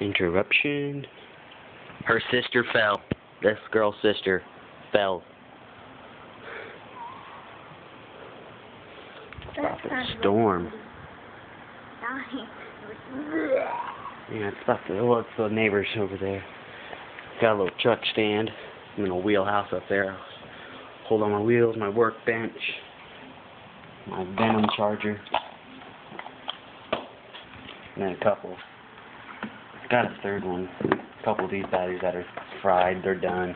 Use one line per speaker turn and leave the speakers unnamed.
Interruption. Her sister fell. This girl's sister fell. It. Storm. Yeah, it's about the, well, it's the neighbors over there. Got a little truck stand. I'm in a wheelhouse up there. Hold on my wheels, my workbench, my Venom charger, and then a couple. Got a third one. A couple of these batteries that are fried. They're done.